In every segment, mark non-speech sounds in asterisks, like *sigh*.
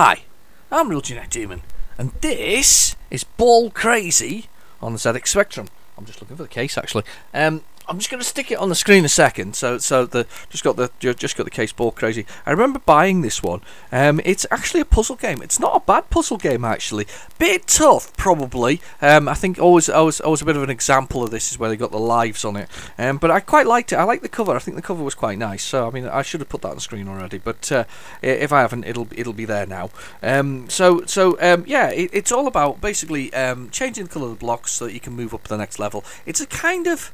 Hi, I'm Real Generic Demon, and this is Ball Crazy on the ZX Spectrum. I'm just looking for the case actually. Um, I'm just going to stick it on the screen a second. So, so the just got the just got the case ball crazy. I remember buying this one. Um, it's actually a puzzle game. It's not a bad puzzle game actually. Bit tough probably. Um, I think always always always a bit of an example of this is where they got the lives on it. Um, but I quite liked it. I like the cover. I think the cover was quite nice. So I mean, I should have put that on screen already. But uh, if I haven't, it'll it'll be there now. Um, so so um, yeah, it, it's all about basically um, changing the colour of the blocks so that you can move up to the next level. It's a kind of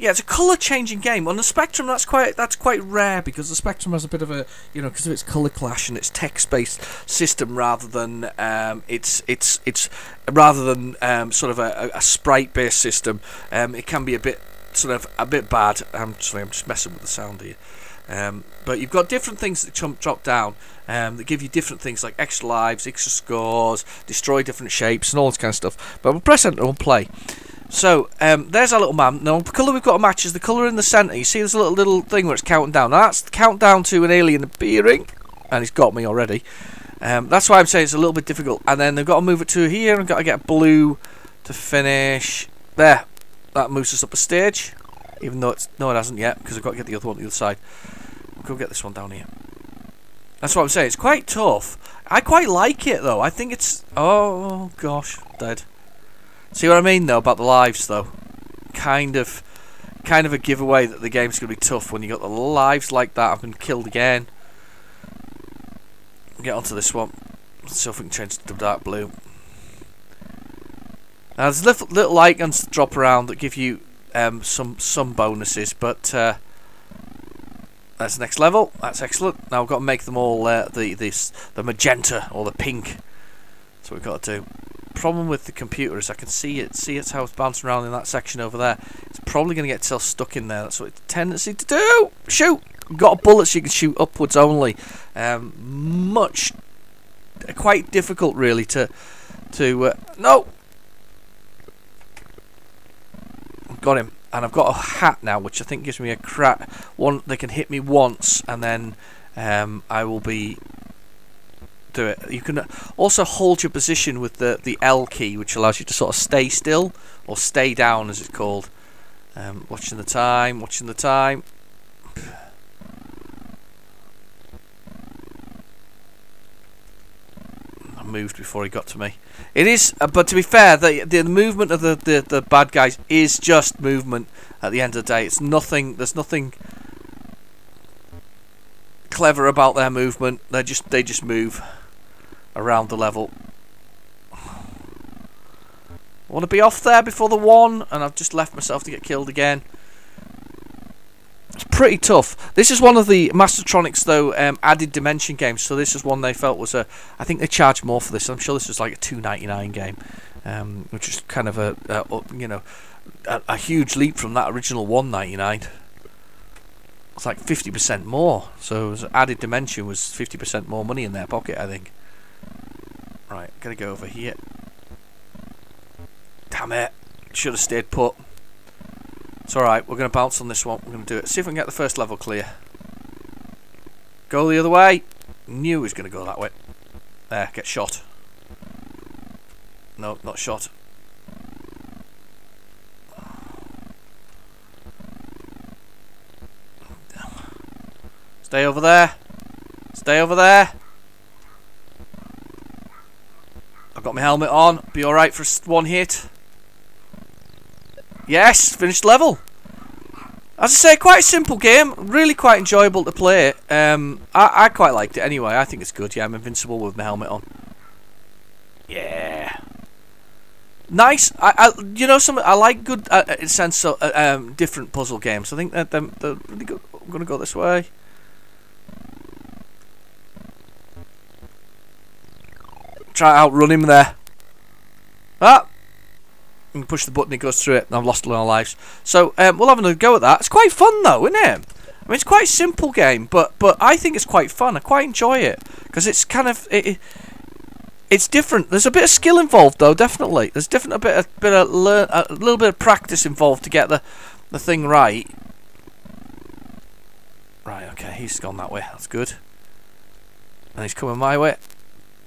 yeah, it's a colour changing game. On the Spectrum, that's quite that's quite rare because the Spectrum has a bit of a you know because of its colour clash and its text based system rather than um, it's it's it's rather than um, sort of a, a sprite based system. Um, it can be a bit sort of a bit bad. I'm sorry, I'm just messing with the sound here. Um, but you've got different things that jump, drop down um, that give you different things like extra lives, extra scores, destroy different shapes, and all this kind of stuff. But we'll press enter and play. So, um, there's our little man. Now, the colour we've got to match is the colour in the centre. You see there's a little little thing where it's counting down. That's the countdown to an alien appearing. And he's got me already. Um, that's why I'm saying it's a little bit difficult. And then they've got to move it to here and got to get blue to finish. There. That moves us up a stage. Even though it's... No, it hasn't yet, because I've got to get the other one on the other side. Go get this one down here. That's what I'm saying. It's quite tough. I quite like it, though. I think it's... Oh, gosh. Dead. See what I mean though about the lives though? Kind of kind of a giveaway that the game's gonna be tough when you got the lives like that. I've been killed again. Get onto this one. See if we can change to dark blue. Now there's little, little icons that drop around that give you um, some some bonuses, but uh, that's next level. That's excellent. Now we've got to make them all uh, the this the magenta or the pink. That's what we've got to do problem with the computer is I can see it, see it's how it's bouncing around in that section over there. It's probably going to get itself stuck in there. That's what it's tendency to do. Shoot! Got a bullet so you can shoot upwards only. Um, much, quite difficult really to, to uh, no. Got him, and I've got a hat now, which I think gives me a crap one. They can hit me once, and then um, I will be do it. You can also hold your position with the, the L key, which allows you to sort of stay still, or stay down as it's called. Um, watching the time, watching the time. I moved before he got to me. It is, uh, but to be fair, the, the movement of the, the, the bad guys is just movement at the end of the day. It's nothing, there's nothing clever about their movement. They just they just move around the level. I want to be off there before the one, and I've just left myself to get killed again. It's pretty tough. This is one of the Mastertronics, though, um, added dimension games. So this is one they felt was a. I think they charged more for this. I'm sure this was like a 2.99 game, um, which is kind of a, a you know, a, a, huge leap from that original 1.99. It's like 50% more. So added dimension was 50% more money in their pocket, I think. Right, gotta go over here. Damn it. Should have stayed put. It's alright, we're going to bounce on this one. We're going to do it. See if we can get the first level clear. Go the other way. Knew he was going to go that way. There, get shot. No, not shot. Stay over there. Stay over there. I've got my helmet on. Be alright for one hit. Yes, finished level. As I say, quite a simple game. Really quite enjoyable to play. Um, I, I quite liked it anyway. I think it's good. Yeah, I'm invincible with my helmet on. Yeah. Nice. I, I you know, some I like good uh, uh sense of uh, um, different puzzle games. I think that they're, they're really good. I'm gonna go this way. Try to outrun him there. Ah! You push the button, it goes through it, and I've lost a lot of lives. So, um, we'll have another go at that. It's quite fun, though, isn't it? I mean, it's quite a simple game, but but I think it's quite fun. I quite enjoy it because it's kind of it, it's different. There's a bit of skill involved, though. Definitely, there's different a bit of bit of learn a little bit of practice involved to get the the thing right. Right. Okay, he's gone that way. That's good. And he's coming my way.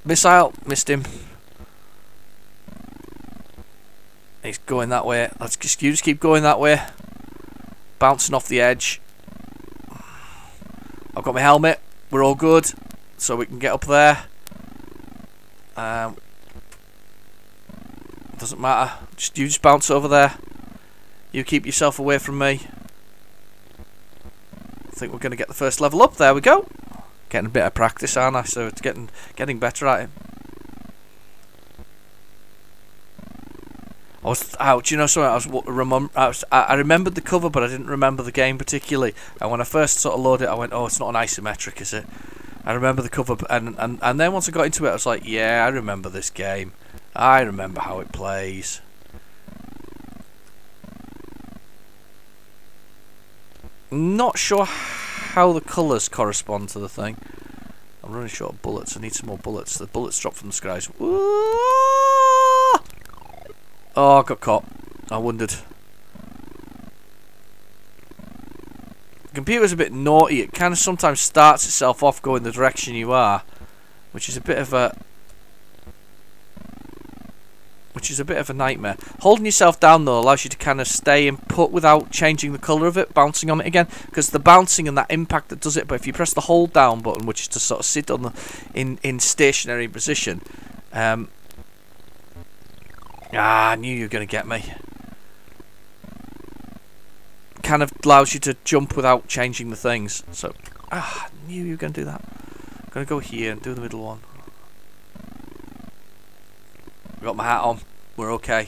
Missile. Missed him. He's going that way. Let's just, you just keep going that way. Bouncing off the edge. I've got my helmet. We're all good. So we can get up there. Um, doesn't matter. Just you just bounce over there. You keep yourself away from me. I think we're going to get the first level up. There we go. Getting a bit of practice, aren't I? So it's getting getting better at it. I was out. You know something? I was remember. I, was, I remembered the cover, but I didn't remember the game particularly. And when I first sort of loaded it, I went, "Oh, it's not an isometric, is it?" I remember the cover, and and and then once I got into it, I was like, "Yeah, I remember this game. I remember how it plays." Not sure how the colours correspond to the thing. I'm running short of bullets. I need some more bullets. The bullets drop from the skies. Oh, I got caught. I wondered. The computer's a bit naughty. It kind of sometimes starts itself off going the direction you are, which is a bit of a which is a bit of a nightmare. Holding yourself down though allows you to kind of stay and put without changing the colour of it, bouncing on it again, because the bouncing and that impact that does it. But if you press the hold down button, which is to sort of sit on the in in stationary position, um, Ah, I knew you were going to get me. Kind of allows you to jump without changing the things. So, ah, I knew you were going to do that. I'm going to go here and do the middle one. Got my hat on. We're okay.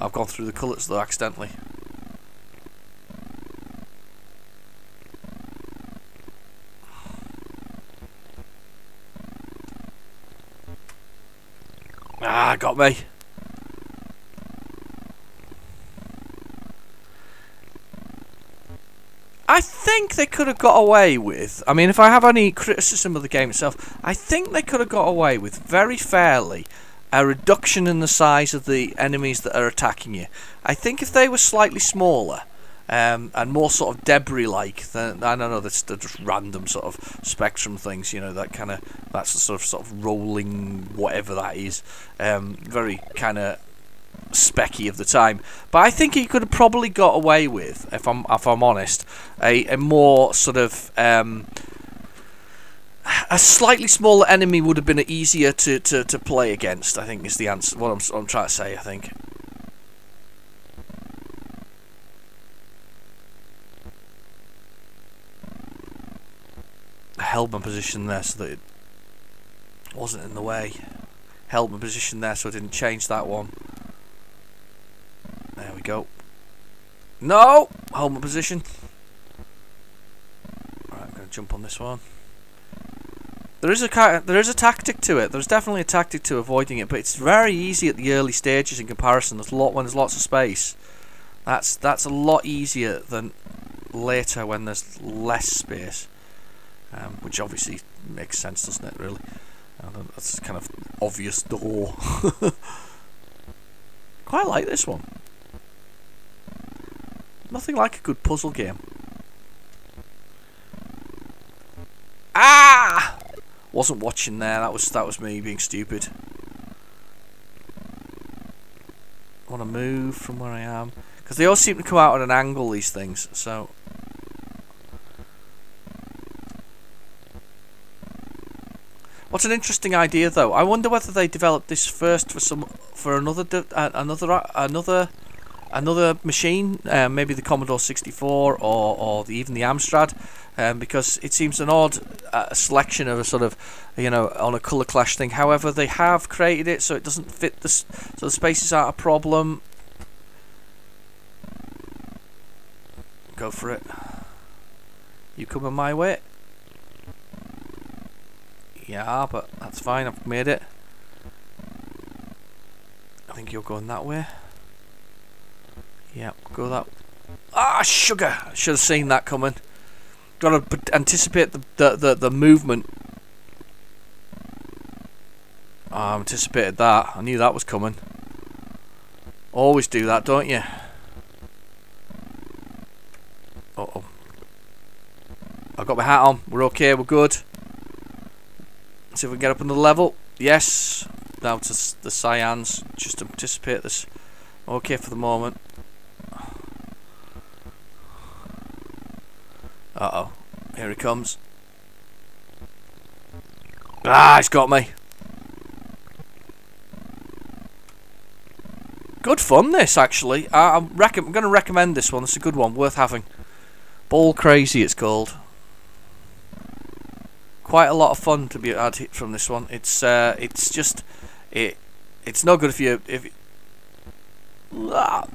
I've gone through the colours though accidentally. Ah, got me. I think they could have got away with. I mean, if I have any criticism of the game itself, I think they could have got away with very fairly a reduction in the size of the enemies that are attacking you. I think if they were slightly smaller um, and more sort of debris-like, then I don't know, that's just random sort of spectrum things. You know, that kind of that's the sort of sort of rolling whatever that is. Um, very kind of Speccy of the time. But I think he could have probably got away with, if I'm if I'm honest, a, a more sort of um, a slightly smaller enemy would have been easier to, to, to play against. I think is the answer. What I'm, I'm trying to say. I think. I held my position there so that it wasn't in the way. Held my position there so I didn't change that one. There we go. No! Hold my position. I'm going to jump on this one. There is a there is a tactic to it. There's definitely a tactic to avoiding it, but it's very easy at the early stages in comparison. There's a lot when there's lots of space. That's that's a lot easier than later when there's less space, um, which obviously makes sense, doesn't it? Really, that's kind of obvious door. *laughs* Quite like this one. Nothing like a good puzzle game. Ah! Wasn't watching there. That was that was me being stupid. I want to move from where I am because they all seem to come out at an angle. These things, so. What's an interesting idea, though? I wonder whether they developed this first for some for another uh, another another another machine, uh, maybe the Commodore 64 or, or the, even the Amstrad, um, because it seems an odd uh, selection of a sort of, you know, on a colour clash thing. However, they have created it so it doesn't fit the, so the spaces aren't a problem. Go for it. You coming my way? Yeah, but that's fine, I've made it. I think you're going that way. Yeah, go that. Ah, sugar! Should have seen that coming. Got to anticipate the, the the the movement. Oh, I anticipated that. I knew that was coming. Always do that, don't you? Uh oh. I got my hat on. We're okay. We're good. Let's see if we can get up another level. Yes. Now to the cyans. Just anticipate this. Okay for the moment. Uh oh. Here he comes. Ah, he's got me. Good fun, this actually. I, I'm going to recommend this one. It's a good one, worth having. Ball Crazy, it's called. Quite a lot of fun to be had from this one. It's uh, it's just it. It's no good if you if. Ah.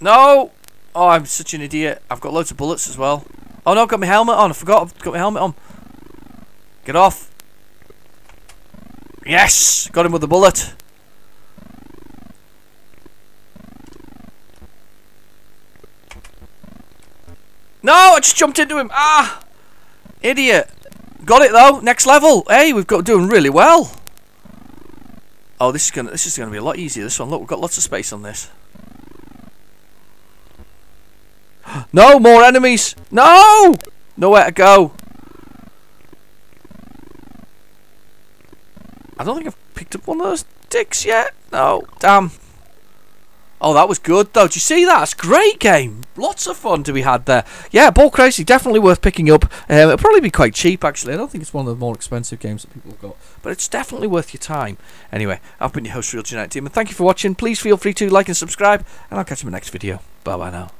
No! Oh, I'm such an idiot. I've got loads of bullets as well. Oh no, I've got my helmet on. I forgot I've got my helmet on. Get off. Yes! Got him with a bullet. No, I just jumped into him. Ah! Idiot. Got it though. Next level. Hey, we've got doing really well. Oh, this is gonna this is gonna be a lot easier. This one. Look, we've got lots of space on this. *gasps* No, more enemies. No! Nowhere to go. I don't think I've picked up one of those dicks yet. No, damn. Oh, that was good though. Did you see that? It's great game. Lots of fun to be had there. Yeah, Ball Crazy definitely worth picking up. Um, it'll probably be quite cheap actually. I don't think it's one of the more expensive games that people have got, but it's definitely worth your time. Anyway, I've been your host, Real Generic Demon, and thank you for watching. Please feel free to like and subscribe, and I'll catch you in the next video. Bye bye now.